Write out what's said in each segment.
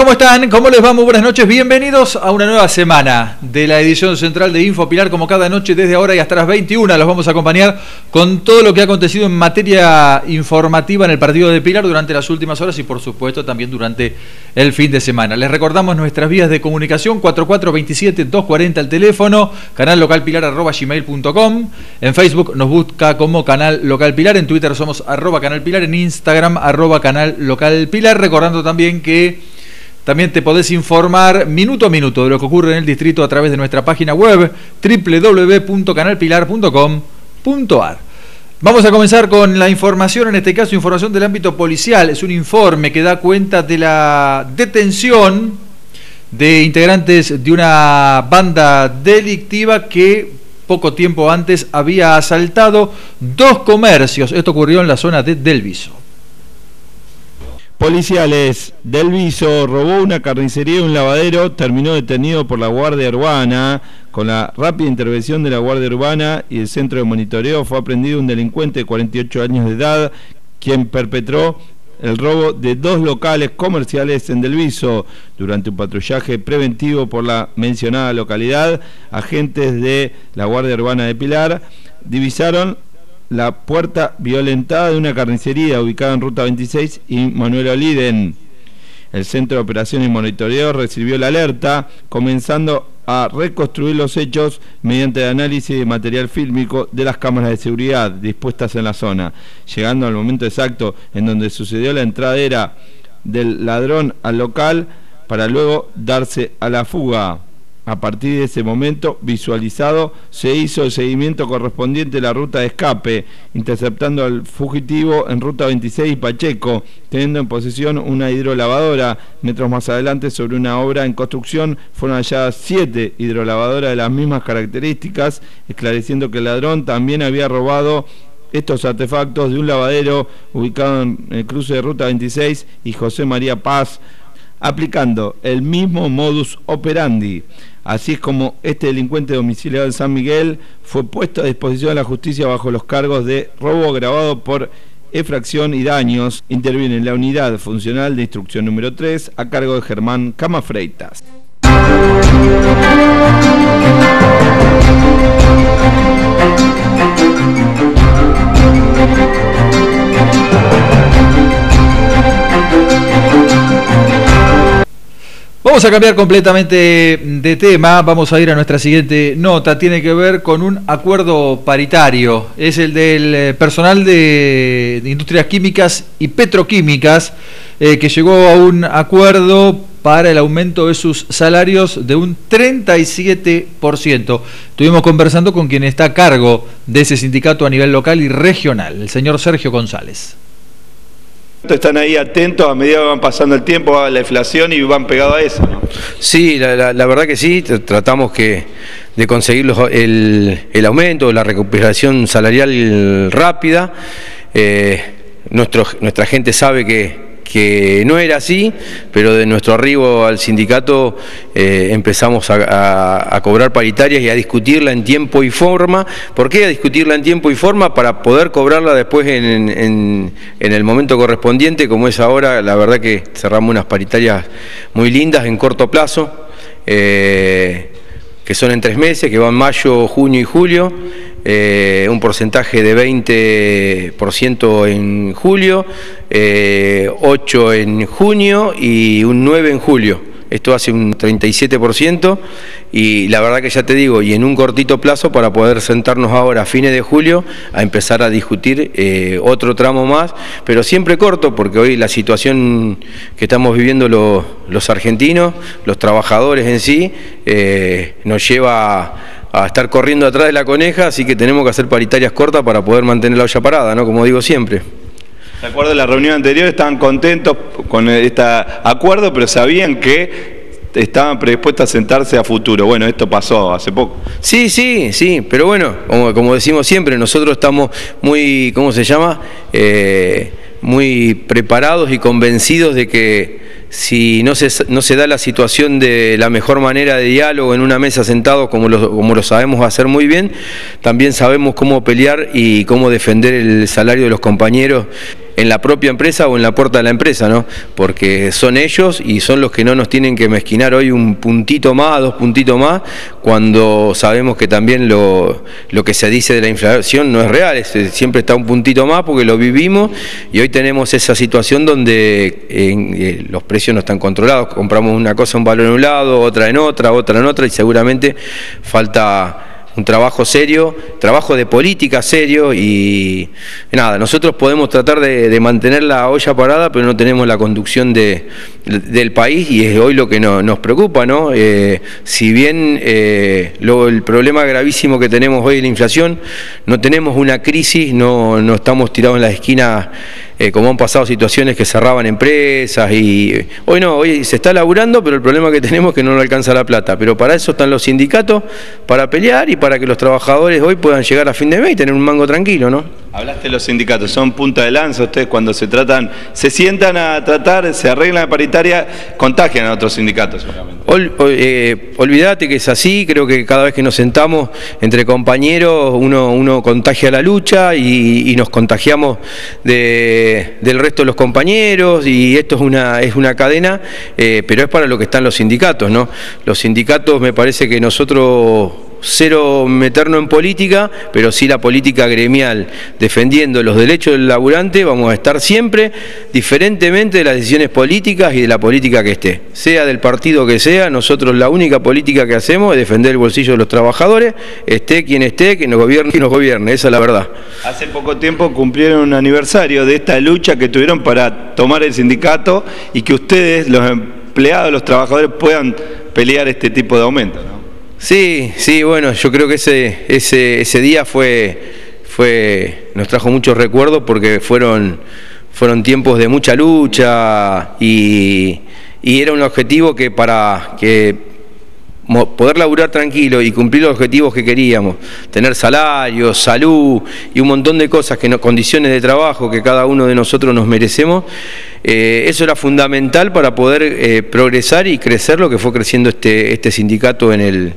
¿Cómo están? ¿Cómo les va? Muy buenas noches. Bienvenidos a una nueva semana de la edición central de Info Pilar. Como cada noche, desde ahora y hasta las 21, los vamos a acompañar con todo lo que ha acontecido en materia informativa en el partido de Pilar durante las últimas horas y, por supuesto, también durante el fin de semana. Les recordamos nuestras vías de comunicación: 4427-240 el teléfono, canal local pilar gmail.com. En Facebook nos busca como Canal Local Pilar. En Twitter somos arroba Canal Pilar. En Instagram, arroba Canal Local Pilar. Recordando también que también te podés informar minuto a minuto de lo que ocurre en el distrito a través de nuestra página web www.canalpilar.com.ar. Vamos a comenzar con la información, en este caso información del ámbito policial. Es un informe que da cuenta de la detención de integrantes de una banda delictiva que poco tiempo antes había asaltado dos comercios. Esto ocurrió en la zona de Delviso. Policiales del Viso robó una carnicería y un lavadero, terminó detenido por la Guardia Urbana. Con la rápida intervención de la Guardia Urbana y el centro de monitoreo fue aprendido un delincuente de 48 años de edad, quien perpetró el robo de dos locales comerciales en Delviso. Durante un patrullaje preventivo por la mencionada localidad, agentes de la Guardia Urbana de Pilar divisaron la puerta violentada de una carnicería ubicada en Ruta 26 y Manuel Oliden. El Centro de Operaciones y Monitoreo recibió la alerta, comenzando a reconstruir los hechos mediante el análisis de material fílmico de las cámaras de seguridad dispuestas en la zona, llegando al momento exacto en donde sucedió la entradera del ladrón al local para luego darse a la fuga. A partir de ese momento visualizado se hizo el seguimiento correspondiente a la ruta de escape, interceptando al fugitivo en ruta 26 Pacheco, teniendo en posesión una hidrolavadora. Metros más adelante, sobre una obra en construcción, fueron halladas siete hidrolavadoras de las mismas características, esclareciendo que el ladrón también había robado estos artefactos de un lavadero ubicado en el cruce de Ruta 26 y José María Paz, aplicando el mismo modus operandi. Así es como este delincuente domiciliado en San Miguel fue puesto a disposición de la justicia bajo los cargos de robo agravado por efracción y daños. Interviene en la unidad funcional de instrucción número 3 a cargo de Germán Camafreitas. Vamos a cambiar completamente de tema, vamos a ir a nuestra siguiente nota, tiene que ver con un acuerdo paritario, es el del eh, personal de, industrias químicas y petroquímicas eh, que llegó a un acuerdo para el aumento de sus salarios de un 37%. Estuvimos conversando con quien está a cargo de ese sindicato a nivel local y regional, el señor Sergio González. Están ahí atentos a medida que van pasando el tiempo, a la inflación y van pegados a eso. Sí, la, verdad que sí, tratamos que de conseguir el, aumento, la recuperación salarial rápida. Eh, nuestra gente sabe que, que no era así, pero de nuestro arribo al sindicato eh, empezamos a, cobrar paritarias y a discutirla en tiempo y forma. ¿Por qué a discutirla en tiempo y forma? Para poder cobrarla después en, el momento correspondiente, como es ahora, la verdad que cerramos unas paritarias muy lindas en corto plazo. Eh, que son en tres meses, que van mayo, junio y julio, eh, un porcentaje de 20% en julio, 8 eh, en junio y un 9 en julio. Esto hace un 37% y la verdad que ya te digo, y en un cortito plazo para poder sentarnos ahora a fines de julio a empezar a discutir eh, otro tramo más, pero siempre corto porque hoy la situación que estamos viviendo los argentinos, los trabajadores en sí, eh, nos lleva a, estar corriendo atrás de la coneja, así que tenemos que hacer paritarias cortas para poder mantener la olla parada, ¿no? Como digo siempre. De acuerdo a la reunión anterior, estaban contentos con este acuerdo, pero sabían que estaban predispuestos a sentarse a futuro. Bueno, esto pasó hace poco. Sí, sí, sí, pero bueno, como, decimos siempre, nosotros estamos muy, ¿cómo se llama? Eh, muy preparados y convencidos de que si no se, no se da la situación de la mejor manera de diálogo en una mesa sentado como lo, como lo sabemos hacer muy bien, también sabemos cómo pelear y cómo defender el salario de los compañeros en la propia empresa o en la puerta de la empresa, ¿no? Porque son ellos y son los que no nos tienen que mezquinar hoy un puntito más, dos puntitos más, cuando sabemos que también lo, que se dice de la inflación no es real, siempre está un puntito más porque lo vivimos y hoy tenemos esa situación donde eh, los precios no están controlados, compramos una cosa, un valor en un lado, otra en otra, otra en otra y seguramente falta un trabajo serio, trabajo de política serio y, nada, nosotros podemos tratar de, mantener la olla parada, pero no tenemos la conducción de, del país y es hoy lo que nos preocupa, ¿no? Eh, si bien eh, el problema gravísimo que tenemos hoy es la inflación, no tenemos una crisis, no, no estamos tirados en la esquina eh, como han pasado situaciones que cerraban empresas y hoy no, hoy se está laburando, pero el problema que tenemos es que no nos alcanza la plata. Pero para eso están los sindicatos, para pelear y para que los trabajadores hoy puedan llegar a fin de mes y tener un mango tranquilo, ¿no? Hablaste de los sindicatos, son punta de lanza, ustedes cuando se tratan, se sientan a tratar, se arreglan la paritaria, contagian a otros sindicatos eh, olvídate que es así, creo que cada vez que nos sentamos entre compañeros uno, uno contagia la lucha y, nos contagiamos del resto de los compañeros y esto es una, es una cadena, eh, pero es para lo que están los sindicatos, ¿no? Los sindicatos me parece que nosotros cero meternos en política, pero sí la política gremial, defendiendo los derechos del laburante, vamos a estar siempre, diferentemente de las decisiones políticas y de la política que esté. Sea del partido que sea, nosotros la única política que hacemos es defender el bolsillo de los trabajadores, esté quien esté, que nos gobierne y nos gobierne, esa es la verdad. Hace poco tiempo cumplieron un aniversario de esta lucha que tuvieron para tomar el sindicato y que ustedes, los empleados, los trabajadores, puedan pelear este tipo de aumento. Sí, sí, bueno, yo creo que ese, ese, ese día fue, fue, nos trajo muchos recuerdos porque fueron, fueron tiempos de mucha lucha y, y era un objetivo que para que poder laburar tranquilo y cumplir los objetivos que queríamos, tener salario, salud y un montón de cosas, que no, condiciones de trabajo que cada uno de nosotros nos merecemos, eh, eso era fundamental para poder eh, progresar y crecer lo que fue creciendo este, este sindicato en el,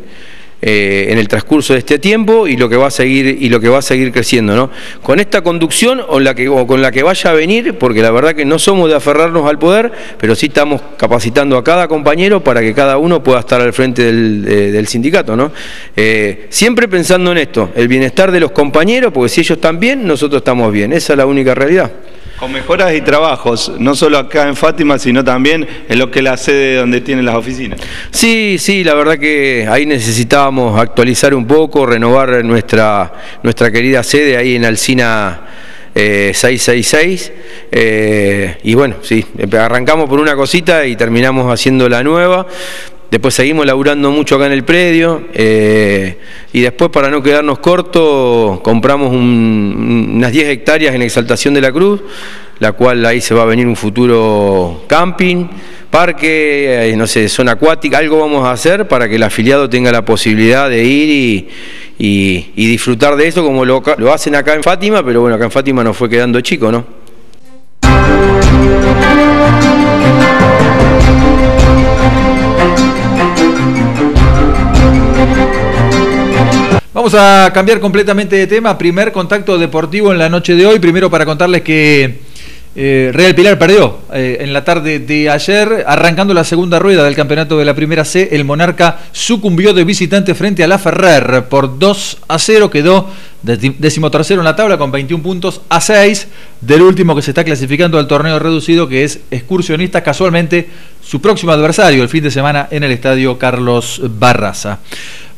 eh, en el transcurso de este tiempo y lo que va a seguir y lo que va a seguir creciendo, ¿no? Con esta conducción o, la que, con la que vaya a venir, porque la verdad que no somos de aferrarnos al poder, pero sí estamos capacitando a cada compañero para que cada uno pueda estar al frente del, sindicato, ¿no? Eh, siempre pensando en esto, el bienestar de los compañeros, porque si ellos están bien, nosotros estamos bien, esa es la única realidad. Con mejoras y trabajos, no solo acá en Fátima, sino también en lo que es la sede donde tienen las oficinas. Sí, sí, la verdad que ahí necesitábamos actualizar un poco, renovar nuestra, nuestra querida sede ahí en Alcina 666. Eh, eh, y bueno, sí, arrancamos por una cosita y terminamos haciendo la nueva. Después seguimos laburando mucho acá en el predio eh, y después para no quedarnos cortos compramos unas 10 hectáreas en Exaltación de la Cruz, la cual ahí se va a venir un futuro camping, parque, eh, no sé, zona acuática, algo vamos a hacer para que el afiliado tenga la posibilidad de ir y, disfrutar de eso como lo, hacen acá en Fátima, pero bueno, acá en Fátima nos fue quedando chico, ¿no? Vamos a cambiar completamente de tema. Primer contacto deportivo en la noche de hoy. Primero para contarles que eh, Real Pilar perdió eh, en la tarde de ayer, arrancando la segunda rueda del campeonato de la primera C. El Monarca sucumbió de visitante frente a la Ferrer por 2 a 0. Quedó decimotercero en la tabla con 21 puntos a 6 del último que se está clasificando al torneo reducido, que es excursionista. Casualmente, su próximo adversario el fin de semana en el estadio Carlos Barraza.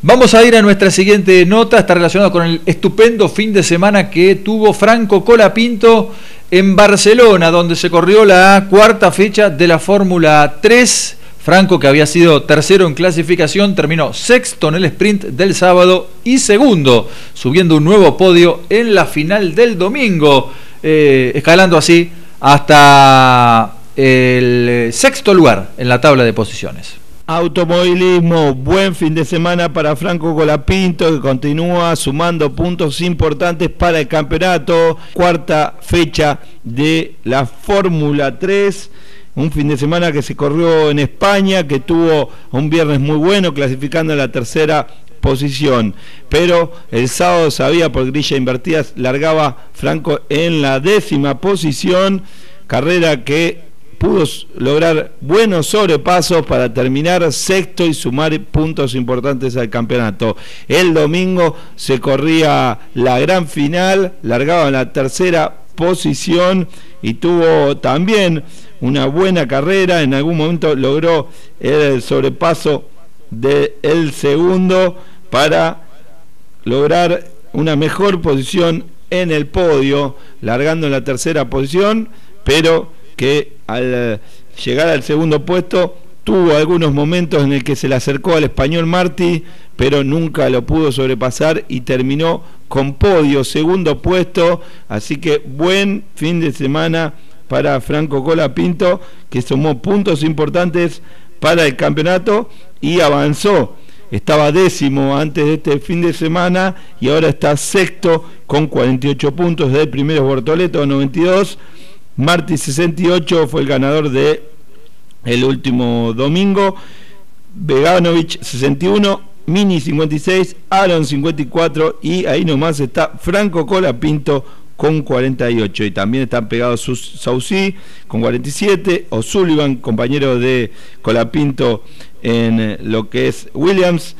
Vamos a ir a nuestra siguiente nota, está relacionado con el estupendo fin de semana que tuvo Franco Colapinto en Barcelona, donde se corrió la cuarta fecha de la Fórmula 3. Franco, que había sido tercero en clasificación, terminó sexto en el sprint del sábado y segundo, subiendo un nuevo podio en la final del domingo, eh, escalando así hasta el sexto lugar en la tabla de posiciones. Automovilismo, buen fin de semana para Franco Colapinto que continúa sumando puntos importantes para el campeonato. Cuarta fecha de la Fórmula 3. Un fin de semana que se corrió en España, que tuvo un viernes muy bueno, clasificando en la tercera posición. Pero el sábado sabía por grilla invertida, largaba Franco en la décima posición, carrera que pudo lograr buenos sobrepasos para terminar sexto y sumar puntos importantes al campeonato. El domingo se corría la gran final, largaba en la tercera posición y tuvo también una buena carrera, en algún momento logró el sobrepaso del segundo para lograr una mejor posición en el podio, largando en la tercera posición, pero que al llegar al segundo puesto tuvo algunos momentos en el que se le acercó al español Martí, pero nunca lo pudo sobrepasar y terminó con podio, segundo puesto, así que buen fin de semana para Franco Colapinto, que sumó puntos importantes para el campeonato y avanzó. Estaba décimo antes de este fin de semana y ahora está sexto con 48 puntos del primero Bortoleto 92. Martí 68 fue el ganador de el último domingo. Veganovic 61, Mini 56, Aaron 54 y ahí nomás está Franco Colapinto con 48 y también están pegados sus Saucy con 47, O'Sullivan, compañero de Colapinto en lo que es Williams,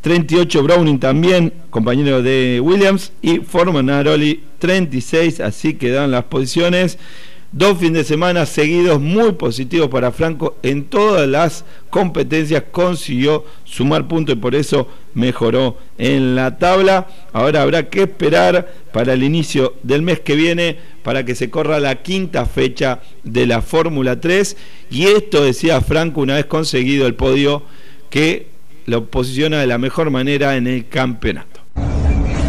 38 Browning también, compañero de Williams y Forman Aroli 36, así quedan las posiciones. Dos fines de semana seguidos muy positivos para Franco en todas las competencias, consiguió sumar puntos y por eso mejoró en la tabla. Ahora habrá que esperar para el inicio del mes que viene para que se corra la quinta fecha de la Fórmula 3 y esto decía Franco una vez conseguido el podio que lo posiciona de la mejor manera en el campeonato.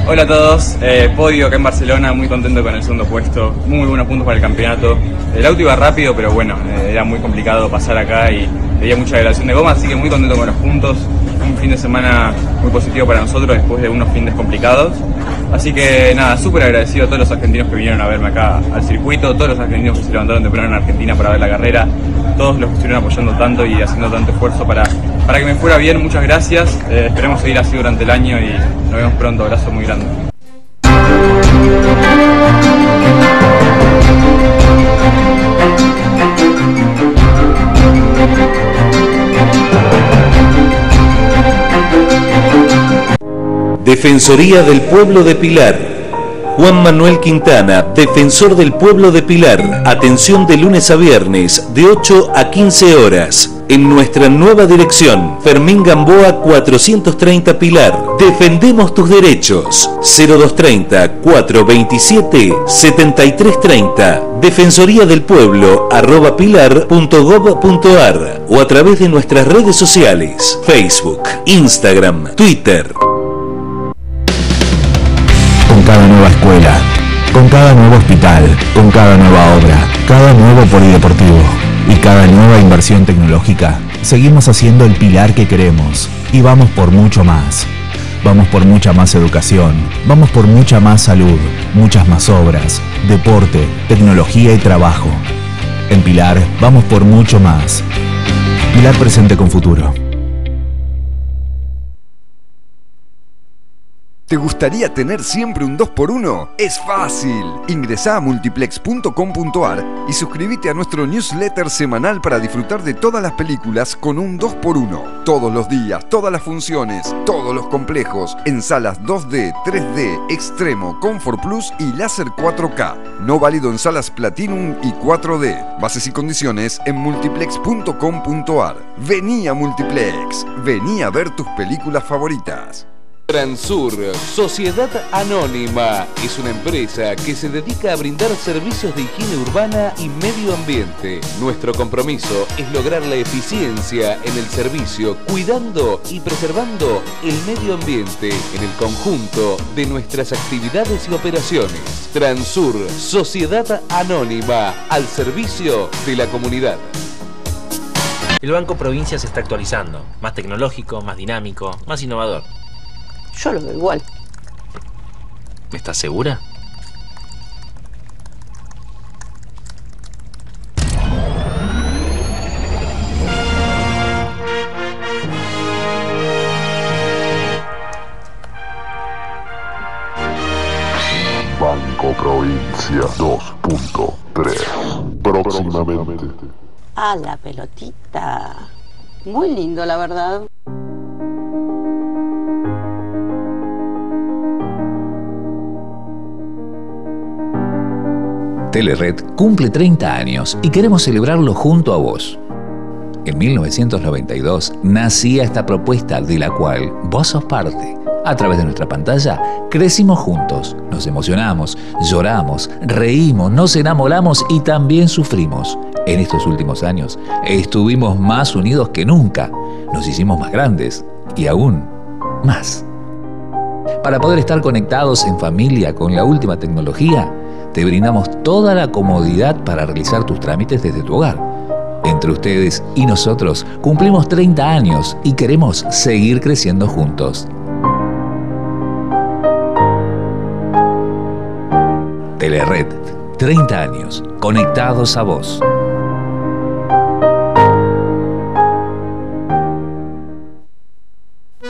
Hola a todos, eh, podio acá en Barcelona, muy contento con el segundo puesto, muy buenos puntos para el campeonato. El auto iba rápido, pero bueno, eh, era muy complicado pasar acá y había mucha violación de goma, así que muy contento con los puntos. Un fin de semana muy positivo para nosotros después de unos fines complicados. Así que nada, súper agradecido a todos los argentinos que vinieron a verme acá al circuito, todos los argentinos que se levantaron temprano en Argentina para ver la carrera, todos los que estuvieron apoyando tanto y haciendo tanto esfuerzo para, para que me fuera bien. Muchas gracias. Eh, esperemos seguir así durante el año y nos vemos pronto. Abrazo muy grande. Defensoría del Pueblo de Pilar. Juan Manuel Quintana, Defensor del Pueblo de Pilar. Atención de lunes a viernes, de 8 a 15 horas. En nuestra nueva dirección, Fermín Gamboa 430 Pilar. Defendemos tus derechos. 0230 427 7330. Defensoría del Pueblo arroba pilar.gov.ar o a través de nuestras redes sociales, Facebook, Instagram, Twitter con cada nueva escuela, con cada nuevo hospital, con cada nueva obra, cada nuevo polideportivo y cada nueva inversión tecnológica, seguimos haciendo el pilar que queremos y vamos por mucho más. Vamos por mucha más educación, vamos por mucha más salud, muchas más obras, deporte, tecnología y trabajo. En Pilar vamos por mucho más. Pilar presente con futuro. ¿Te gustaría tener siempre un 2x1? Es fácil. Ingresa a multiplex.com.ar y suscríbete a nuestro newsletter semanal para disfrutar de todas las películas con un 2x1. Todos los días, todas las funciones, todos los complejos, en salas 2D, 3D, Extremo, Comfort Plus y Láser 4K. No válido en salas Platinum y 4D. Bases y condiciones en multiplex.com.ar. Vení a Multiplex. Vení a ver tus películas favoritas. Transur, Sociedad Anónima, es una empresa que se dedica a brindar servicios de higiene urbana y medio ambiente. Nuestro compromiso es lograr la eficiencia en el servicio, cuidando y preservando el medio ambiente en el conjunto de nuestras actividades y operaciones. Transur, Sociedad Anónima, al servicio de la comunidad. El Banco Provincia se está actualizando, más tecnológico, más dinámico, más innovador. Yo lo veo igual. ¿Estás segura? Banco Provincia 2.3. Próximamente. A la pelotita. Muy lindo, la verdad. Telered cumple 30 años y queremos celebrarlo junto a vos. En 1992 nacía esta propuesta de la cual vos sos parte. A través de nuestra pantalla crecimos juntos, nos emocionamos, lloramos, reímos, nos enamoramos y también sufrimos. En estos últimos años estuvimos más unidos que nunca, nos hicimos más grandes y aún más. Para poder estar conectados en familia con la última tecnología, te brindamos toda la comodidad para realizar tus trámites desde tu hogar. Entre ustedes y nosotros cumplimos 30 años y queremos seguir creciendo juntos. Telered, 30 años, conectados a vos.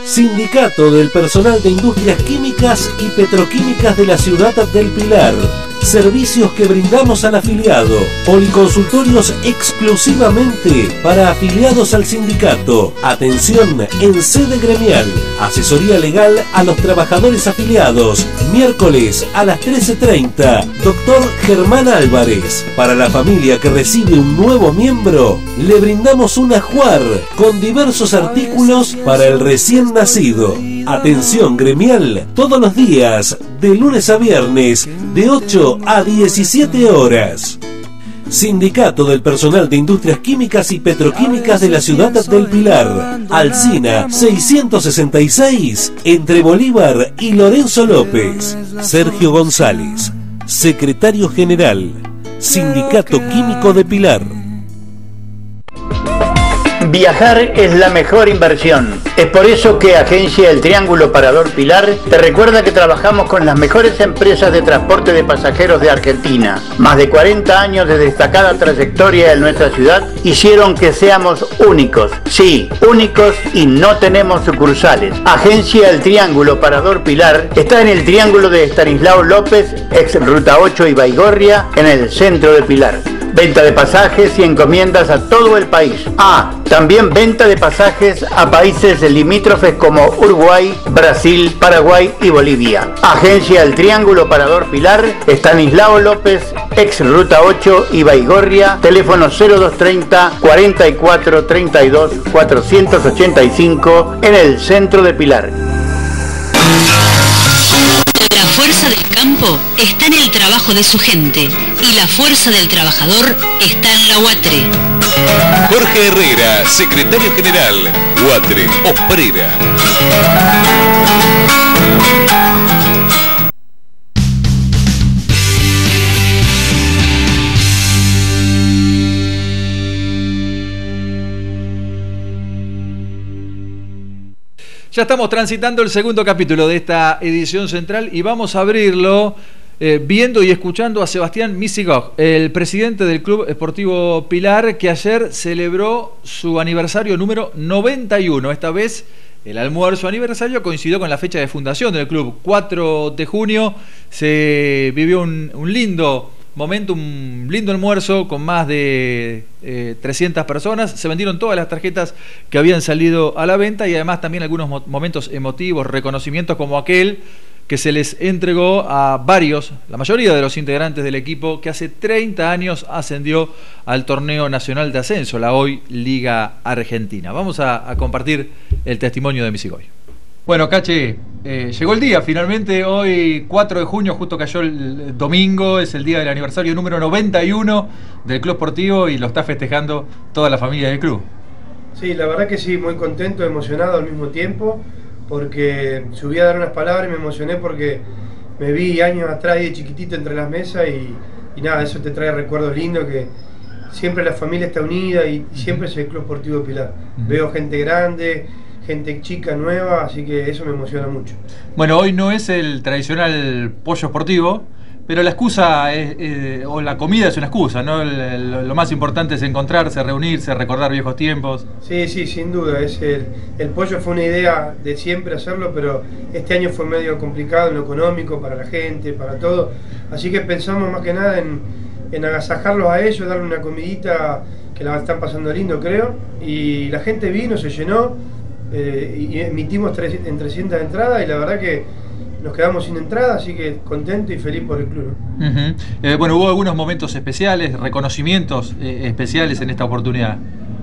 Sindicato del Personal de Industrias Químicas y Petroquímicas de la Ciudad del Pilar. Servicios que brindamos al afiliado. Policonsultorios exclusivamente para afiliados al sindicato. Atención en sede gremial. Asesoría legal a los trabajadores afiliados. Miércoles a las 13.30. Doctor Germán Álvarez. Para la familia que recibe un nuevo miembro, le brindamos una juar con diversos artículos para el recién nacido. Atención gremial todos los días, de lunes a viernes, de 8 a 17 horas. Sindicato del Personal de Industrias Químicas y Petroquímicas de la Ciudad del Pilar. Alcina 666, entre Bolívar y Lorenzo López. Sergio González, Secretario General, Sindicato Químico de Pilar. Viajar es la mejor inversión. Es por eso que Agencia El Triángulo Parador Pilar te recuerda que trabajamos con las mejores empresas de transporte de pasajeros de Argentina. Más de 40 años de destacada trayectoria en nuestra ciudad hicieron que seamos únicos. Sí, únicos y no tenemos sucursales. Agencia El Triángulo Parador Pilar está en el Triángulo de Estanislao López, ex Ruta 8 y Baigorria, en el centro de Pilar. Venta de pasajes y encomiendas a todo el país. Ah, también venta de pasajes a países limítrofes como Uruguay, Brasil, Paraguay y Bolivia. Agencia El Triángulo Parador Pilar, Estanislao López, ex Ruta 8 y Baigorria, teléfono 0230 44 32 485 en el centro de Pilar. La fuerza del campo está en el trabajo de su gente y la fuerza del trabajador está en la UATRE. Jorge Herrera, secretario general, Huatre, Obrera. Ya estamos transitando el segundo capítulo de esta edición central y vamos a abrirlo eh, viendo y escuchando a Sebastián Misigog, el presidente del Club Esportivo Pilar, que ayer celebró su aniversario número 91. Esta vez el almuerzo aniversario coincidió con la fecha de fundación del club. 4 de junio se vivió un, lindo momento, un lindo almuerzo con más de eh, 300 personas. Se vendieron todas las tarjetas que habían salido a la venta y además también algunos mo- momentos emotivos, reconocimientos como aquel que se les entregó a varios, la mayoría de los integrantes del equipo que hace 30 años ascendió al torneo nacional de ascenso, la hoy Liga Argentina. Vamos a, a compartir el testimonio de Misigoy. Bueno, Cache, eh, llegó el día, finalmente hoy 4 de junio, justo cayó el domingo, es el día del aniversario número 91 del Club Sportivo y lo está festejando toda la familia del club. Sí, la verdad que sí, muy contento, emocionado al mismo tiempo, porque subí a dar unas palabras y me emocioné porque me vi años atrás y de chiquitito entre las mesas y, y nada, eso te trae recuerdos lindos que siempre la familia está unida y siempre es el Club Sportivo Pilar. Veo gente grande, gente chica, nueva, así que eso me emociona mucho. Bueno, hoy no es el tradicional pollo esportivo, Pero la excusa es, eh, o la comida es una excusa, ¿no? El- el- lo más importante es encontrarse, reunirse, recordar viejos tiempos. Sí, sí, sin duda. Es el, el pollo fue una idea de siempre hacerlo, pero este año fue medio complicado en lo económico para la gente, para todo. Así que pensamos más que nada en, en agasajarlos a ellos, darle una comidita que la están pasando lindo, creo. Y la gente vino, se llenó, eh, y emitimos tres- en 300 entradas y la verdad que nos quedamos sin entrada, así que contento y feliz por el club. Eh, bueno, hubo algunos momentos especiales, reconocimientos eh, especiales en esta oportunidad.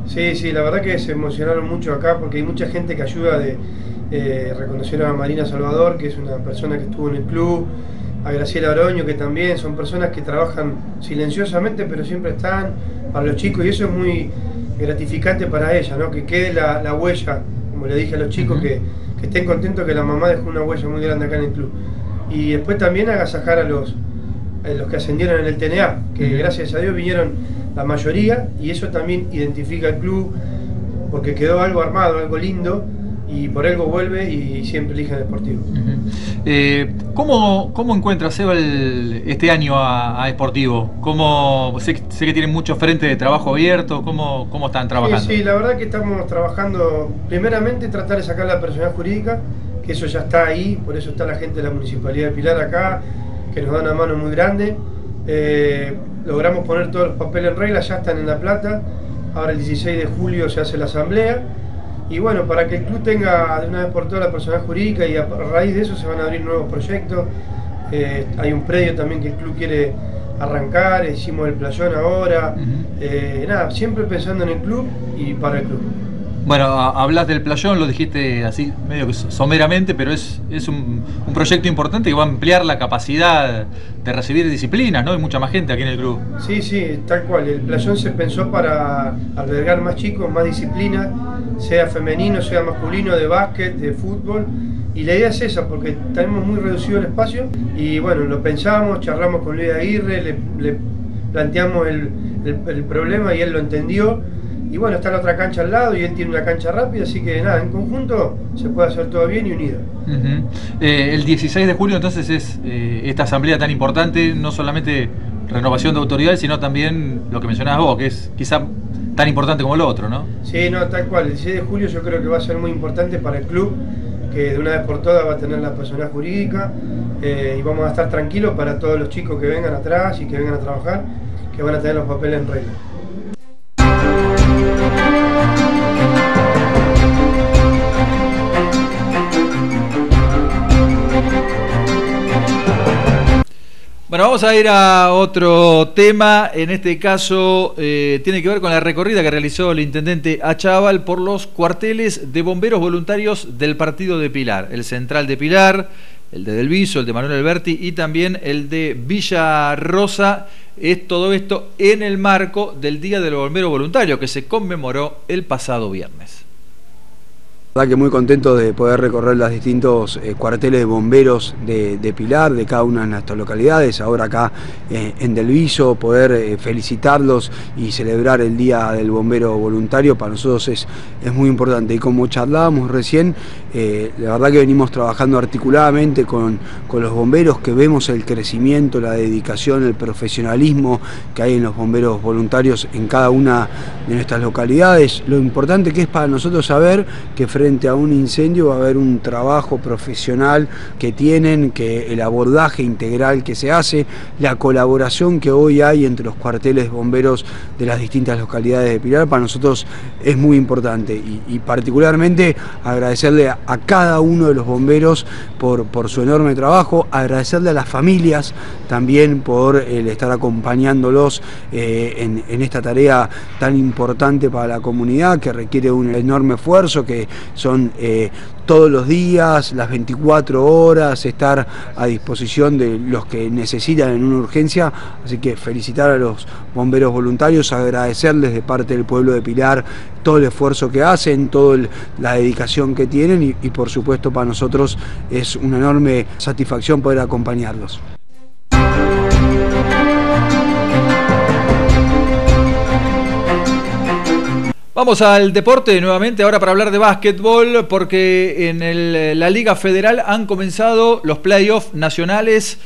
Sí, sí, la verdad que se emocionaron mucho acá porque hay mucha gente que ayuda de eh, reconocer a Marina Salvador, que es una persona que estuvo en el club, a Graciela Oroño, que también son personas que trabajan silenciosamente, pero siempre están para los chicos y eso es muy gratificante para ella, ¿no? que quede la, la huella, como le dije a los chicos, que, que estén contentos que la mamá dejó una huella muy grande acá en el club. Y después también agasajar a los, a los que ascendieron en el TNA, que gracias a Dios vinieron la mayoría y eso también identifica el club porque quedó algo armado, algo lindo y por algo vuelve y siempre elige el deportivo. Eh, ¿cómo, ¿Cómo encuentra Seba el- este año a, a Sportivo? ¿Cómo, sé, sé que tienen mucho frente de trabajo abierto, ¿cómo, cómo están trabajando? Sí, sí, la verdad que estamos trabajando, primeramente tratar de sacar la personalidad jurídica, que eso ya está ahí, por eso está la gente de la Municipalidad de Pilar acá, que nos da una mano muy grande. Eh, logramos poner todos los papeles en regla, ya están en La Plata, ahora el 16 de julio se hace la asamblea. Y bueno, para que el club tenga de una vez por todas la personalidad jurídica y a raíz de eso se van a abrir nuevos proyectos. Eh, hay un predio también que el club quiere arrancar, hicimos el playón ahora. Eh, nada, siempre pensando en el club y para el club. Bueno, hablas del playón, lo dijiste así medio que someramente, pero es, es un, proyecto importante que va a ampliar la capacidad de recibir disciplinas, ¿no? Hay mucha más gente aquí en el club. Sí, sí, tal cual. El playón se pensó para albergar más chicos, más disciplina, sea femenino, sea masculino, de básquet, de fútbol. Y la idea es esa, porque tenemos muy reducido el espacio. Y bueno, lo pensamos, charlamos con Luis Aguirre, le, planteamos el- el problema y él lo entendió. Y bueno, está la otra cancha al lado y él tiene una cancha rápida, así que nada, en conjunto se puede hacer todo bien y unido. Eh, el 16 de julio entonces es eh, esta asamblea tan importante, no solamente renovación de autoridades, sino también lo que mencionabas vos, que es quizá tan importante como lo otro, ¿no? Sí, no, tal cual. El 16 de julio yo creo que va a ser muy importante para el club, que de una vez por todas va a tener la personalidad jurídica eh, y vamos a estar tranquilos para todos los chicos que vengan atrás y que vengan a trabajar, que van a tener los papeles en regla. Bueno, vamos a ir a otro tema. En este caso, eh, tiene que ver con la recorrida que realizó el intendente Achával por los cuarteles de bomberos voluntarios del partido de Pilar. El central de Pilar, el de Delviso, el de Manuel Alberti y también el de Villa Rosa. Es todo esto en el marco del Día del Bombero Voluntario que se conmemoró el pasado viernes. La verdad que muy contento de poder recorrer los distintos eh, cuarteles de bomberos de, de Pilar, de cada una de nuestras localidades, ahora acá eh, en Delviso, poder eh, felicitarlos y celebrar el Día del Bombero Voluntario, para nosotros es, es muy importante. Y como charlábamos recién, eh, la verdad que venimos trabajando articuladamente con, con los bomberos, que vemos el crecimiento, la dedicación, el profesionalismo que hay en los bomberos voluntarios en cada una de nuestras localidades. Lo importante que es para nosotros saber que frente a un incendio va a haber un trabajo profesional que tienen, que el abordaje integral que se hace, la colaboración que hoy hay entre los cuarteles bomberos de las distintas localidades de Pilar, para nosotros es muy importante. Y, particularmente agradecerle a, cada uno de los bomberos por, por su enorme trabajo, agradecerle a las familias también por el estar acompañándolos eh, en, en esta tarea tan importante para la comunidad que requiere un enorme esfuerzo, que son eh, todos los días, las 24 horas, estar a disposición de los que necesitan en una urgencia. Así que felicitar a los bomberos voluntarios, agradecerles de parte del pueblo de Pilar todo el esfuerzo que hacen, toda la dedicación que tienen y, y por supuesto para nosotros es una enorme satisfacción poder acompañarlos. Vamos al deporte nuevamente ahora para hablar de básquetbol porque en el- la Liga Federal han comenzado los playoffs nacionales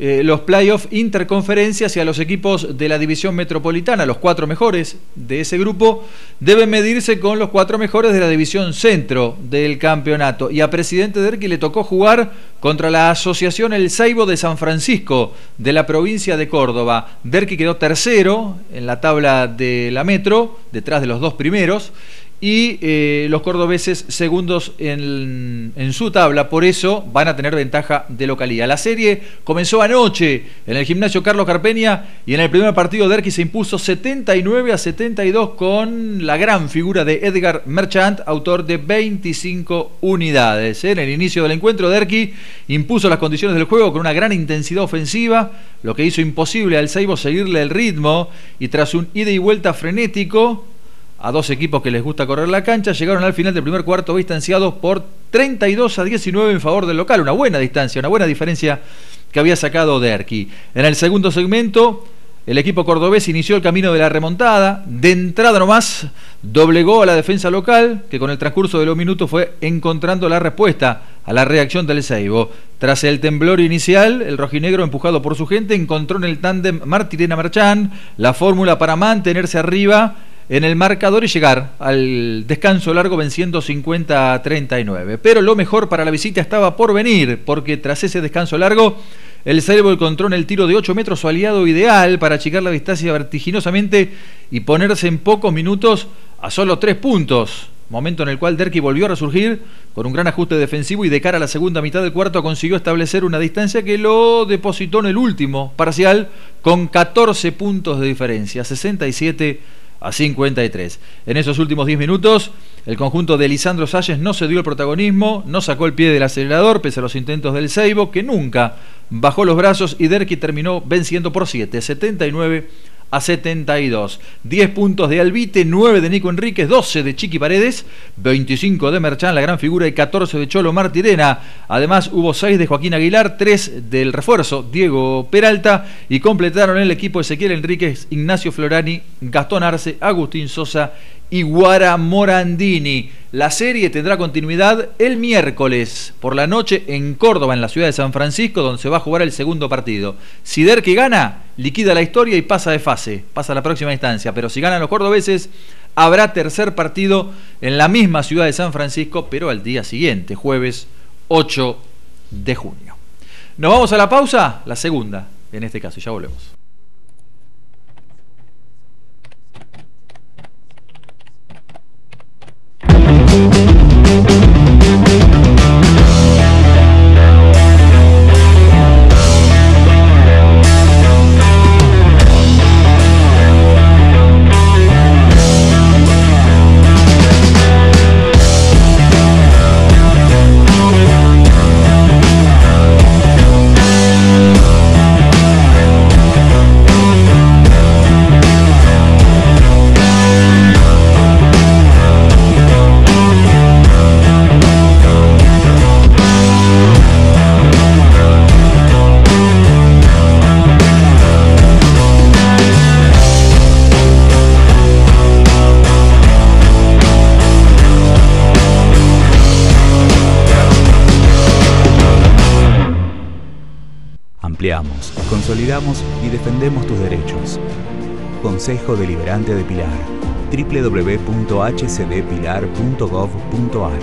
eh, los playoffs interconferencias y a los equipos de la división metropolitana, los cuatro mejores de ese grupo, deben medirse con los cuatro mejores de la división centro del campeonato. Y a Presidente Derqui le tocó jugar contra la Asociación El Saibo de San Francisco, de la provincia de Córdoba. Derqui quedó tercero en la tabla de la metro, detrás de los dos primeros y eh, los cordobeses segundos en, su tabla, por eso van a tener ventaja de localidad. La serie comenzó anoche en el gimnasio Carlos Carpeña y en el primer partido Derqui se impuso 79 a 72 con la gran figura de Edgar Merchant, autor de 25 unidades. En el inicio del encuentro Derqui impuso las condiciones del juego con una gran intensidad ofensiva, lo que hizo imposible al Seibo seguirle el ritmo y tras un ida y vuelta frenético, a dos equipos que les gusta correr la cancha, llegaron al final del primer cuarto distanciados por 32 a 19 en favor del local, una buena distancia, una buena diferencia que había sacado Derqui. En el segundo segmento, el equipo cordobés inició el camino de la remontada, de entrada nomás doblegó a la defensa local, que con el transcurso de los minutos fue encontrando la respuesta a la reacción del Seibo. Tras el temblor inicial, el rojinegro, empujado por su gente, encontró en el tándem Martirena Marchán la fórmula para mantenerse arriba en el marcador y llegar al descanso largo venciendo 50 a 39. Pero lo mejor para la visita estaba por venir, porque tras ese descanso largo, el Seibo encontró en el tiro de 8 metros su aliado ideal para achicar la distancia vertiginosamente y ponerse en pocos minutos a solo 3 puntos. Momento en el cual Derki volvió a resurgir con un gran ajuste defensivo y de cara a la segunda mitad del cuarto consiguió establecer una distancia que lo depositó en el último parcial con 14 puntos de diferencia, 67 a 53. En esos últimos 10 minutos, el conjunto de Lisandro Salles no se dio el protagonismo, no sacó el pie del acelerador, pese a los intentos del Seibo, que nunca bajó los brazos y Derki terminó venciendo por 7, 79 a 72. 10 puntos de Albite, 9 de Nico Enríquez, 12 de Chiqui Paredes, 25 de Merchán, la gran figura, y 14 de Cholo Martirena. Además, hubo 6 de Joaquín Aguilar, 3 del refuerzo, Diego Peralta, y completaron el equipo Ezequiel Enríquez, Ignacio Florani, Gastón Arce, Agustín Sosa y Guara Morandini. La serie tendrá continuidad el miércoles por la noche en Córdoba, en la ciudad de San Francisco, donde se va a jugar el segundo partido. Si Derqui gana, liquida la historia y pasa de fase, pasa a la próxima instancia. Pero si ganan los cordobeses, habrá tercer partido en la misma ciudad de San Francisco, pero al día siguiente, jueves 8 de junio. Nos vamos a la pausa, la segunda en este caso, y ya volvemos. Consolidamos y defendemos tus derechos. Consejo Deliberante de Pilar www.hcdpilar.gov.ar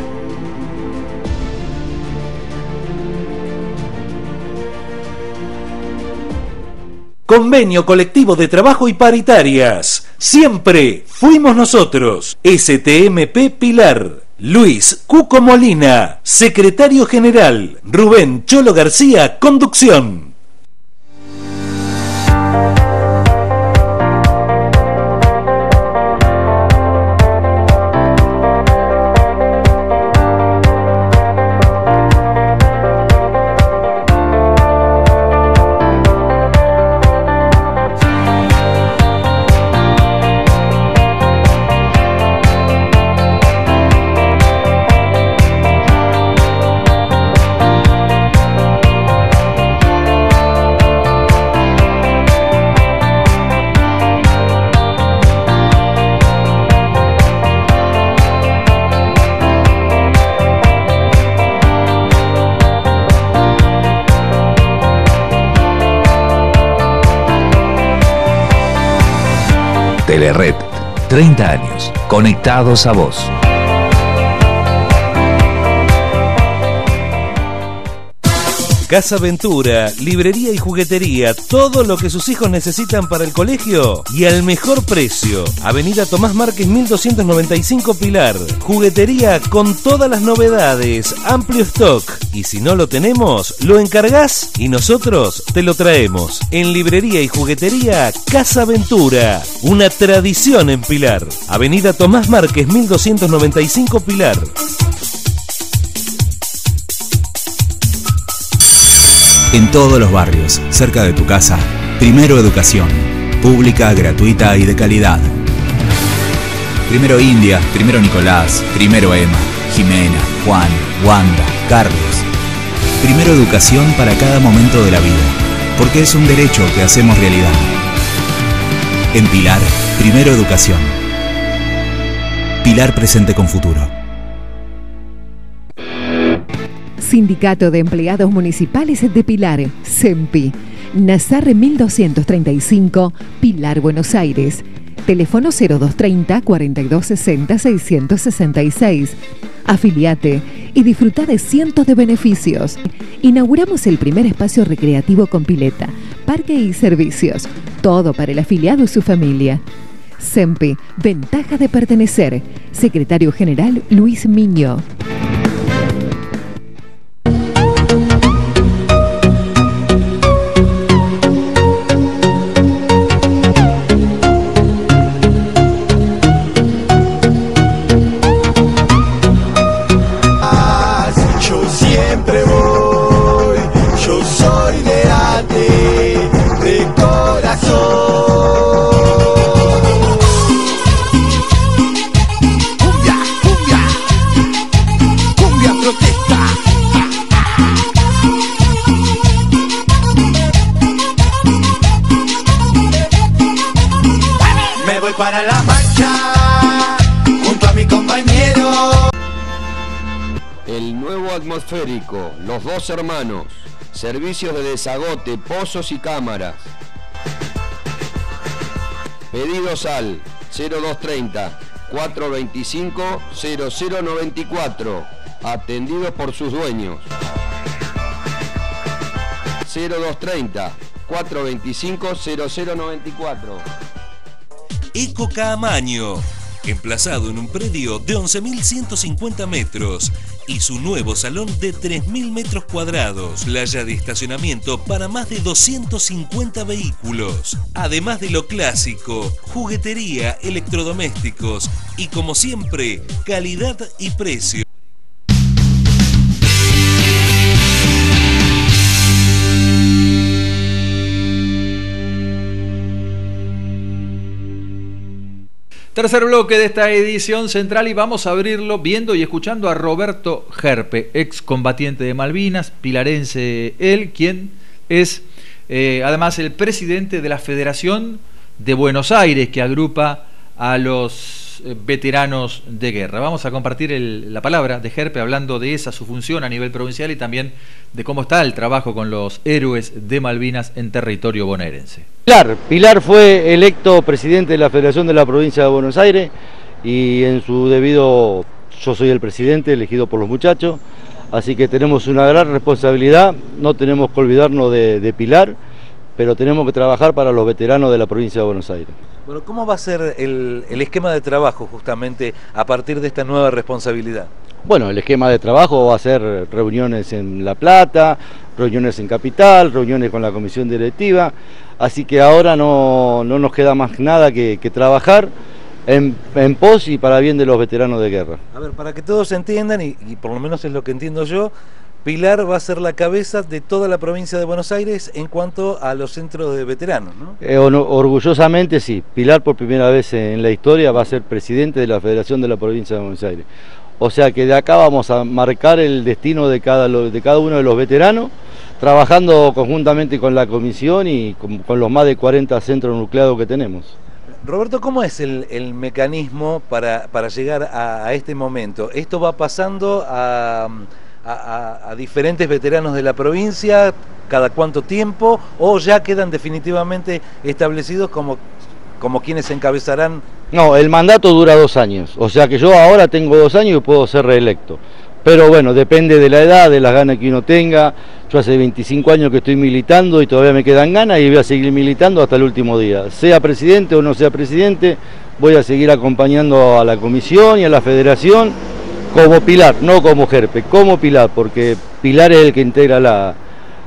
Convenio colectivo de trabajo y paritarias. Siempre fuimos nosotros. STMP Pilar. Luis Cuco Molina, secretario general. Rubén Cholo García, conducción. 30 años. Conectados a vos. Casa Ventura, librería y juguetería, todo lo que sus hijos necesitan para el colegio y al mejor precio. Avenida Tomás Márquez 1295 Pilar. Juguetería con todas las novedades, amplio stock. Y si no lo tenemos, lo encargás y nosotros te lo traemos. En librería y juguetería, Casa Ventura, una tradición en Pilar. Avenida Tomás Márquez 1295 Pilar. En todos los barrios, cerca de tu casa, Primero Educación, pública, gratuita y de calidad. Primero India, primero Nicolás, primero Emma, Jimena, Juan, Wanda, Carlos. Primero Educación para cada momento de la vida, porque es un derecho que hacemos realidad. En Pilar, Primero Educación. Pilar presente con futuro. Sindicato de Empleados Municipales de Pilar, SEMPI. Nazar 1235, Pilar, Buenos Aires. Teléfono 0230 4260 666. Afiliate y disfruta de cientos de beneficios. Inauguramos el primer espacio recreativo con pileta, parque y servicios. Todo para el afiliado y su familia. SEMPI, ventaja de pertenecer. Secretario General Luis Miño. Para la marcha, junto a mi compañero. El nuevo atmosférico, los dos hermanos, servicios de desagote, pozos y cámaras. Pedidos al 0230 425 0094, atendidos por sus dueños. 0230 425 0094. Eco Caamaño, emplazado en un predio de 11.150 metros y su nuevo salón de 3.000 metros cuadrados, playa de estacionamiento para más de 250 vehículos, además de lo clásico, juguetería, electrodomésticos y como siempre, calidad y precio. Tercer bloque de esta edición central y vamos a abrirlo viendo y escuchando a Roberto Gerpe, ex combatiente de Malvinas, pilarense él, quien es eh, además el presidente de la Federación de Buenos Aires que agrupa a los eh, veteranos de guerra. Vamos a compartir la palabra de Gerpe hablando de esa su función a nivel provincial y también de cómo está el trabajo con los héroes de Malvinas en territorio bonaerense. Pilar, Pilar fue electo presidente de la Federación de la Provincia de Buenos Aires y en su debido, yo soy el presidente elegido por los muchachos, así que tenemos una gran responsabilidad, no tenemos que olvidarnos de Pilar, pero tenemos que trabajar para los veteranos de la provincia de Buenos Aires. Bueno, ¿cómo va a ser el, el esquema de trabajo justamente a partir de esta nueva responsabilidad? Bueno, el esquema de trabajo va a ser reuniones en La Plata, reuniones en Capital, reuniones con la comisión directiva, así que ahora no, no nos queda más nada que, que trabajar en, en pos y para bien de los veteranos de guerra. A ver, para que todos entiendan, y, y por lo menos es lo que entiendo yo, Pilar va a ser la cabeza de toda la provincia de Buenos Aires en cuanto a los centros de veteranos, ¿no? Eh, orgullosamente sí, Pilar por primera vez en la historia va a ser presidente de la Federación de la Provincia de Buenos Aires. O sea que de acá vamos a marcar el destino de cada, de cada uno de los veteranos, trabajando conjuntamente con la comisión y con, con los más de 40 centros nucleados que tenemos. Roberto, ¿cómo es el, el mecanismo para, para llegar a, a este momento? ¿Esto va pasando a, a- diferentes veteranos de la provincia cada cuánto tiempo o ya quedan definitivamente establecidos como como quienes encabezarán. No, el mandato dura dos años, o sea que yo ahora tengo dos años y puedo ser reelecto. Pero bueno, depende de la edad, de las ganas que uno tenga. Yo hace 25 años que estoy militando y todavía me quedan ganas y voy a seguir militando hasta el último día. Sea presidente o no sea presidente, voy a seguir acompañando a la comisión y a la federación como pilar, no como jerpe, como pilar, porque pilar es el que integra la,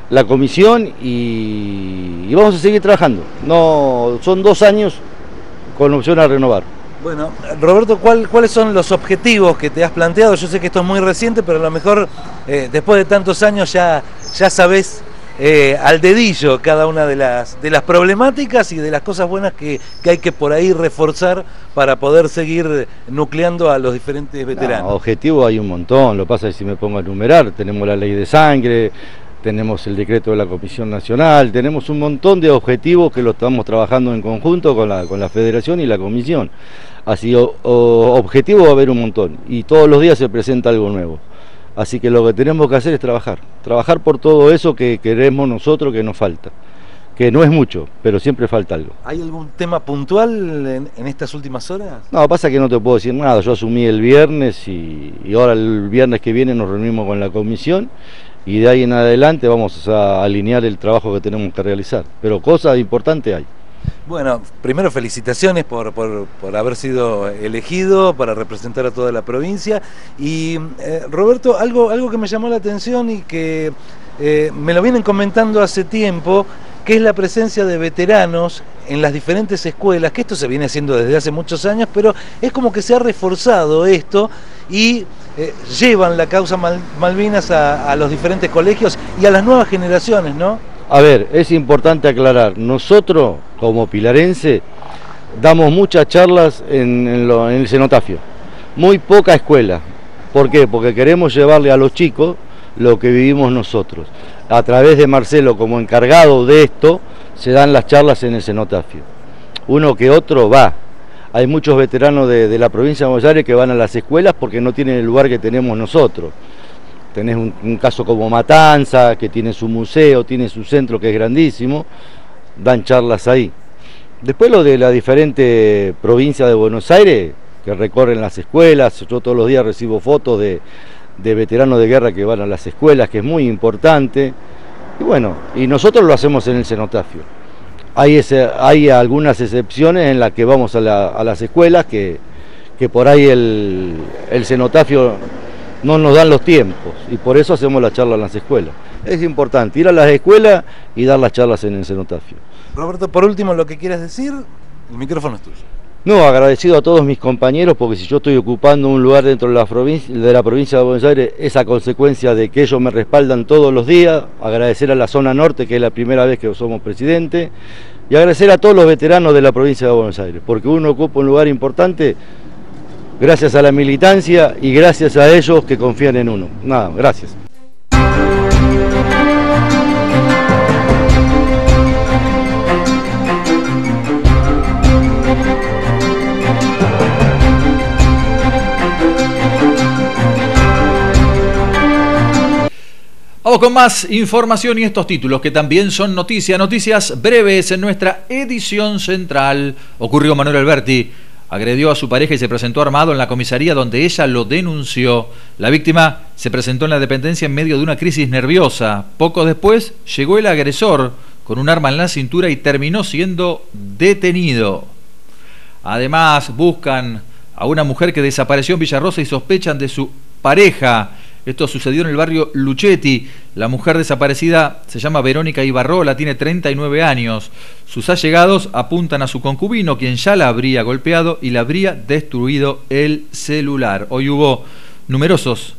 la comisión y, vamos a seguir trabajando. No, son dos años con opción a renovar. Bueno, Roberto, ¿cuál- ¿cuáles son los objetivos que te has planteado? Yo sé que esto es muy reciente, pero a lo mejor eh, después de tantos años ya, ya sabes eh, al dedillo cada una de las, de las problemáticas y de las cosas buenas que, que hay que por ahí reforzar para poder seguir nucleando a los diferentes veteranos. No, objetivos hay un montón, lo pasa que si me pongo a enumerar, tenemos la ley de sangre, tenemos el decreto de la Comisión Nacional, tenemos un montón de objetivos que lo estamos trabajando en conjunto con la, con la Federación y la Comisión. Así, o, o- objetivo va a haber un montón y todos los días se presenta algo nuevo. Así que lo que tenemos que hacer es trabajar, trabajar por todo eso que queremos nosotros que nos falta, que no es mucho, pero siempre falta algo. ¿Hay algún tema puntual en, en estas últimas horas? No, pasa que no te puedo decir nada. Yo asumí el viernes y, y ahora el viernes que viene nos reunimos con la comisión y de ahí en adelante vamos a alinear el trabajo que tenemos que realizar. Pero cosas importantes hay. Bueno, primero felicitaciones por, por- por haber sido elegido para representar a toda la provincia. Y eh, Roberto, algo, algo que me llamó la atención y que eh, me lo vienen comentando hace tiempo, que es la presencia de veteranos en las diferentes escuelas, que esto se viene haciendo desde hace muchos años, pero es como que se ha reforzado esto y eh, llevan la causa Mal- Malvinas a, a los diferentes colegios y a las nuevas generaciones, ¿no? A ver, es importante aclarar, nosotros como pilarense damos muchas charlas en, el cenotafio, muy poca escuela. ¿Por qué? Porque queremos llevarle a los chicos lo que vivimos nosotros. A través de Marcelo como encargado de esto, se dan las charlas en el cenotafio. Uno que otro va. Hay muchos veteranos de, de la provincia de Buenos Aires que van a las escuelas porque no tienen el lugar que tenemos nosotros. Tenés un, caso como Matanza, que tiene su museo, tiene su centro que es grandísimo, dan charlas ahí. Después lo de la diferente provincia de Buenos Aires, que recorren las escuelas, yo todos los días recibo fotos de, de veteranos de guerra que van a las escuelas, que es muy importante. Y bueno, y nosotros lo hacemos en el cenotafio. Hay, hay algunas excepciones en las que vamos a, a las escuelas que, que por ahí el, el cenotafio no nos dan los tiempos y por eso hacemos la charla en las escuelas. Es importante ir a las escuelas y dar las charlas en el cenotafio. Roberto, por último, lo que quieras decir, el micrófono es tuyo. No, agradecido a todos mis compañeros porque si yo estoy ocupando un lugar dentro de la, provincia, de la provincia de Buenos Aires es a consecuencia de que ellos me respaldan todos los días, agradecer a la zona norte que es la primera vez que somos presidente y agradecer a todos los veteranos de la provincia de Buenos Aires porque uno ocupa un lugar importante gracias a la militancia y gracias a ellos que confían en uno. Nada, gracias. Vamos con más información y estos títulos que también son noticias, noticias breves en nuestra edición central. Ocurrió Manuel Alberti, agredió a su pareja y se presentó armado en la comisaría donde ella lo denunció. La víctima se presentó en la dependencia en medio de una crisis nerviosa. Poco después llegó el agresor con un arma en la cintura y terminó siendo detenido. Además, buscan a una mujer que desapareció en Villarrosa y sospechan de su pareja. Esto sucedió en el barrio Luchetti. La mujer desaparecida se llama Verónica Ibarrola, tiene 39 años. Sus allegados apuntan a su concubino, quien ya la habría golpeado y le habría destruido el celular. Hoy hubo numerosos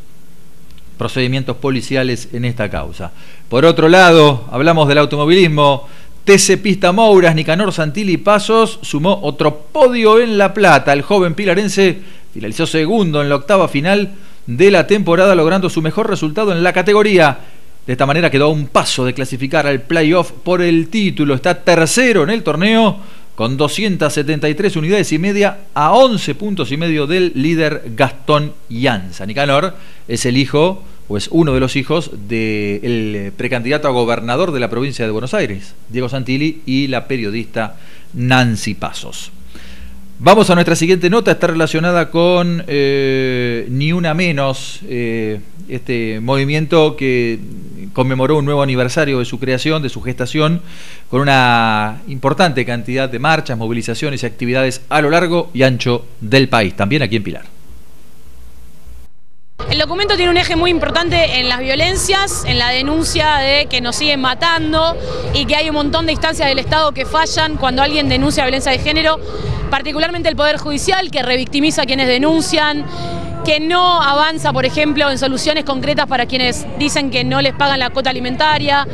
procedimientos policiales en esta causa. Por otro lado, hablamos del automovilismo. TC Pista Mouras, Nicanor Santilli Pasos sumó otro podio en La Plata. El joven pilarense finalizó segundo en la octava final de la temporada, logrando su mejor resultado en la categoría. De esta manera quedó a un paso de clasificar al playoff por el título. Está tercero en el torneo con 273 unidades y media a 11 puntos y medio del líder Gastón Llanza. Nicanor es el hijo o es uno de los hijos del precandidato a gobernador de la provincia de Buenos Aires, Diego Santilli, y la periodista Nancy Pasos. Vamos a nuestra siguiente nota, está relacionada con eh, Ni Una Menos, eh, este movimiento que conmemoró un nuevo aniversario de su creación, de su gestación, con una importante cantidad de marchas, movilizaciones y actividades a lo largo y ancho del país, también aquí en Pilar. El documento tiene un eje muy importante en las violencias, en la denuncia de que nos siguen matando y que hay un montón de instancias del Estado que fallan cuando alguien denuncia violencia de género particularmente el Poder Judicial, que revictimiza a quienes denuncian, que no avanza, por ejemplo, en soluciones concretas para quienes dicen que no les pagan la cuota alimentaria.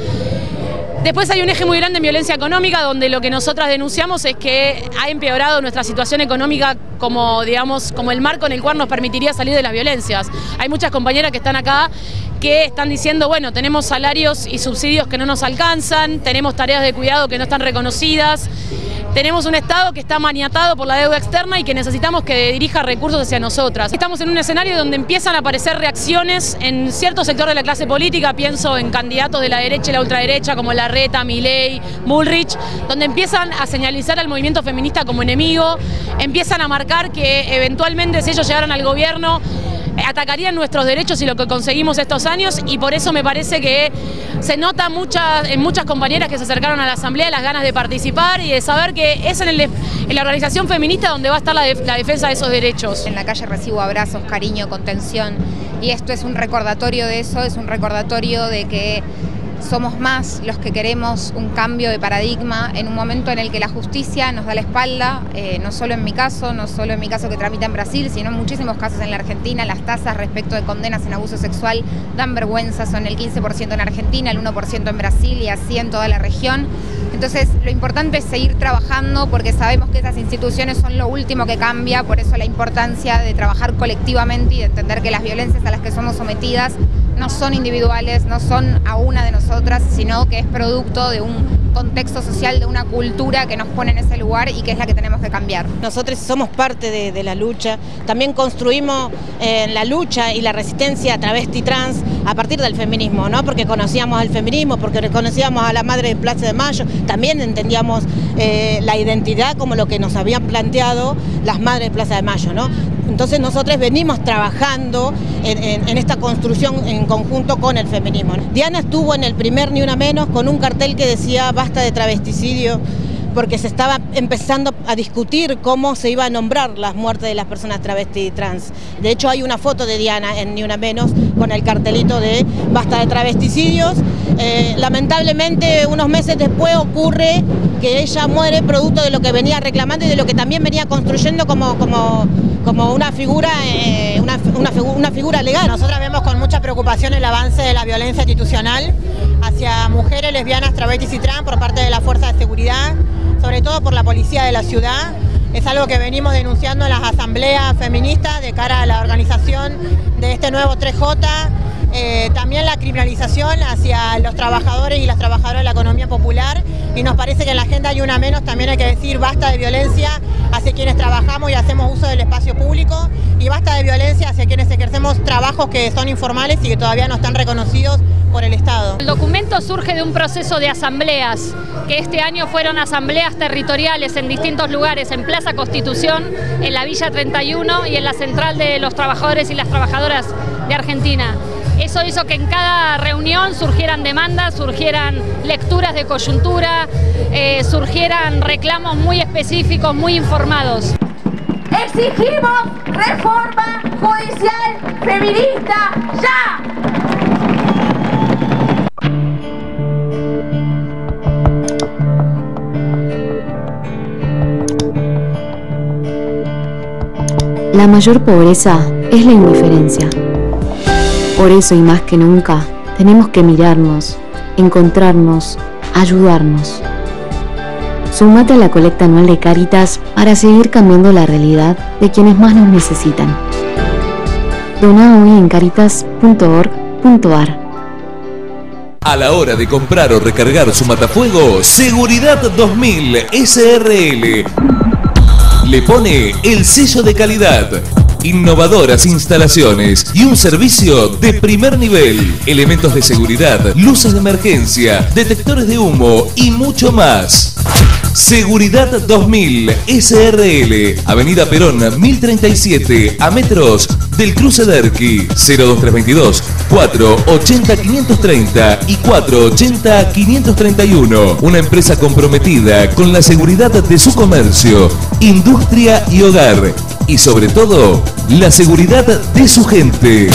Después hay un eje muy grande en violencia económica, donde lo que nosotras denunciamos es que ha empeorado nuestra situación económica como, digamos, como el marco en el cual nos permitiría salir de las violencias. Hay muchas compañeras que están acá que están diciendo, bueno, tenemos salarios y subsidios que no nos alcanzan, tenemos tareas de cuidado que no están reconocidas tenemos un Estado que está maniatado por la deuda externa y que necesitamos que dirija recursos hacia nosotras. Estamos en un escenario donde empiezan a aparecer reacciones en cierto sector de la clase política, pienso en candidatos de la derecha y la ultraderecha como Larreta, Milei, Bullrich, donde empiezan a señalizar al movimiento feminista como enemigo, empiezan a marcar que eventualmente si ellos llegaran al gobierno atacarían nuestros derechos y lo que conseguimos estos años y por eso me parece que se nota muchas, en muchas compañeras que se acercaron a la asamblea las ganas de participar y de saber que es en, la organización feminista donde va a estar la, la defensa de esos derechos. En la calle recibo abrazos, cariño, contención y esto es un recordatorio de eso, es un recordatorio de que somos más los que queremos un cambio de paradigma en un momento en el que la justicia nos da la espalda, eh, no solo en mi caso, no solo en mi caso que tramita en Brasil, sino en muchísimos casos en la Argentina. Las tasas respecto de condenas en abuso sexual dan vergüenza, son el 15% en Argentina, el 1% en Brasil y así en toda la región. Entonces, lo importante es seguir trabajando porque sabemos que esas instituciones son lo último que cambia, por eso la importancia de trabajar colectivamente y de entender que las violencias a las que somos sometidas no son individuales, no son a una de nosotras, sino que es producto de un contexto social, de una cultura que nos pone en ese lugar y que es la que tenemos que cambiar. Nosotros somos parte de, la lucha, también construimos eh, la lucha y la resistencia travesti trans a partir del feminismo, ¿no? porque conocíamos al feminismo, porque reconocíamos a la madre de Plaza de Mayo, también entendíamos eh, la identidad como lo que nos habían planteado las madres de Plaza de Mayo. ¿no? Entonces nosotros venimos trabajando en, esta construcción en conjunto con el feminismo. Diana estuvo en el primer Ni Una Menos con un cartel que decía basta de travesticidio porque se estaba empezando a discutir cómo se iba a nombrar las muertes de las personas travesti y trans. De hecho hay una foto de Diana en Ni Una Menos con el cartelito de basta de travesticidios. Eh, lamentablemente unos meses después ocurre que ella muere producto de lo que venía reclamando y de lo que también venía construyendo como, como como una figura, eh, una, una, figura legal. Nosotros vemos con mucha preocupación el avance de la violencia institucional hacia mujeres, lesbianas, travestis y trans por parte de la fuerza de seguridad, sobre todo por la policía de la ciudad. Es algo que venimos denunciando en las asambleas feministas de cara a la organización de este nuevo 3J, eh, también la criminalización hacia los trabajadores y las trabajadoras de la economía popular y nos parece que en la agenda hay una menos, también hay que decir basta de violencia hacia quienes trabajamos y hacemos uso del espacio público y basta de violencia hacia quienes ejercemos trabajos que son informales y que todavía no están reconocidos por el Estado. El documento surge de un proceso de asambleas, que este año fueron asambleas territoriales en distintos lugares, en Plaza Constitución, en la Villa 31 y en la Central de los Trabajadores y las Trabajadoras de Argentina. Eso hizo que en cada reunión surgieran demandas, surgieran lecturas de coyuntura, eh, surgieran reclamos muy específicos, muy informados. Exigimos reforma judicial feminista ya. La mayor pobreza es la indiferencia. Por eso y más que nunca, tenemos que mirarnos, encontrarnos, ayudarnos. Sumate a la colecta anual de Cáritas para seguir cambiando la realidad de quienes más nos necesitan. Dona hoy en caritas.org.ar. A la hora de comprar o recargar su matafuego, Seguridad 2000 SRL le pone el sello de calidad innovadoras instalaciones y un servicio de primer nivel. Elementos de seguridad, luces de emergencia, detectores de humo y mucho más. Seguridad 2000 SRL, Avenida Perón 1037, a metros del cruce Derqui, 02322 480 530 y 480 531. Una empresa comprometida con la seguridad de su comercio, industria y hogar. Y sobre todo, la seguridad de su gente.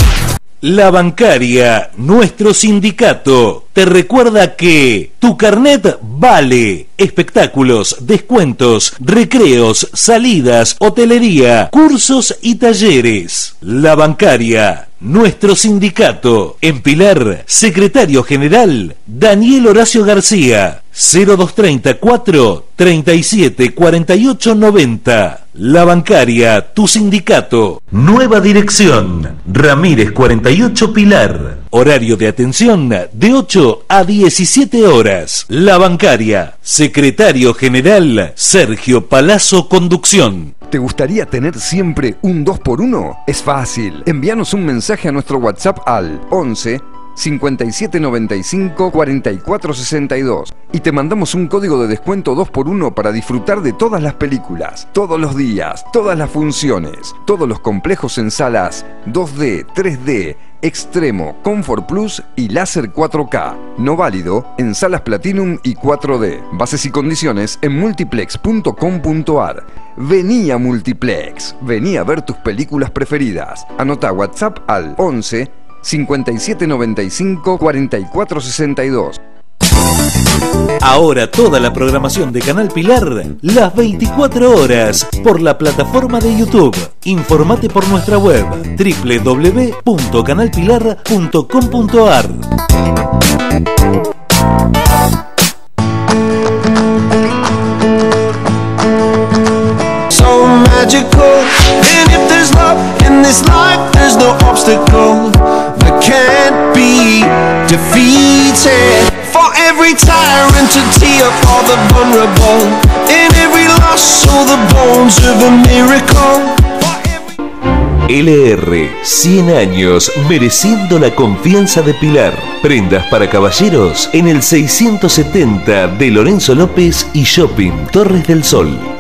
La bancaria, nuestro sindicato, te recuerda que tu carnet vale. Espectáculos, descuentos, recreos, salidas, hotelería, cursos y talleres. La bancaria, nuestro sindicato. En Pilar, secretario general, Daniel Horacio García. 0234 37 48 90. La bancaria, tu sindicato. Nueva dirección. Ramírez 48 Pilar. Horario de atención de 8 a 17 horas. La bancaria. Secretario general Sergio Palazzo Conducción. ¿Te gustaría tener siempre un 2x1? Es fácil. Envíanos un mensaje a nuestro WhatsApp al 11 5795 4462 y te mandamos un código de descuento 2x1 para disfrutar de todas las películas, todos los días, todas las funciones, todos los complejos en salas 2D, 3D, Extremo, Comfort Plus y Láser 4K. No válido en salas Platinum y 4D. Bases y condiciones en multiplex.com.ar. Vení a Multiplex. Vení a ver tus películas preferidas. Anota WhatsApp al 11 5795 4462. Ahora toda la programación de Canal Pilar, las 24 horas, por la plataforma de YouTube. Informate por nuestra web www.canalpilar.com.ar. so magical. And if there's love in this life, there's no obstacle can't be defeated. For every tyrant to tear for the vulnerable, in every loss, all the bones of a miracle. LR, 100 años mereciendo la confianza de Pilar. Prendas para caballeros en el 670 de Lorenzo López y Shopping Torres del Sol.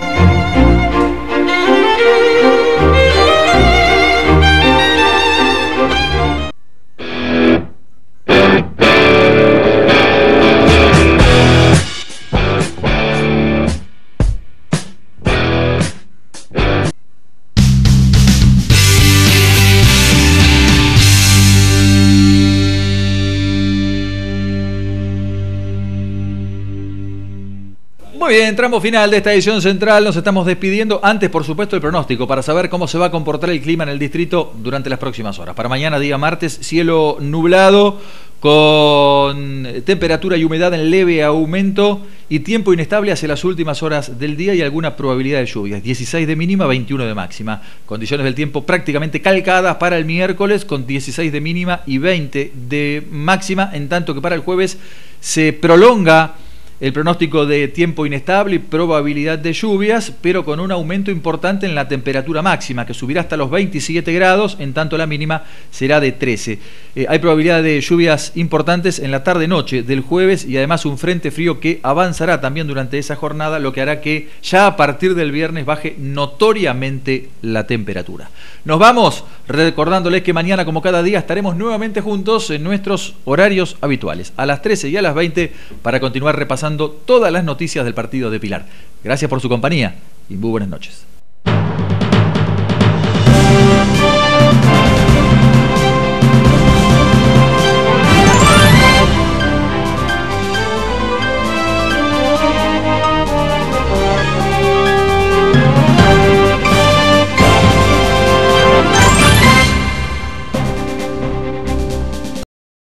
Muy bien, tramo final de esta edición central. Nos estamos despidiendo. Antes, por supuesto, el pronóstico para saber cómo se va a comportar el clima en el distrito durante las próximas horas. Para mañana, día martes, cielo nublado con temperatura y humedad en leve aumento y tiempo inestable hacia las últimas horas del día y alguna probabilidad de lluvias. 16 de mínima, 21 de máxima. Condiciones del tiempo prácticamente calcadas para el miércoles con 16 de mínima y 20 de máxima, en tanto que para el jueves se prolonga el pronóstico de tiempo inestable y probabilidad de lluvias, pero con un aumento importante en la temperatura máxima, que subirá hasta los 27 grados, en tanto la mínima será de 13. Eh, hay probabilidad de lluvias importantes en la tarde-noche del jueves y además un frente frío que avanzará también durante esa jornada, lo que hará que ya a partir del viernes baje notoriamente la temperatura. Nos vamos recordándoles que mañana, como cada día, estaremos nuevamente juntos en nuestros horarios habituales, a las 13 y a las 20, para continuar todas las noticias del partido de Pilar. Gracias por su compañía y muy buenas noches.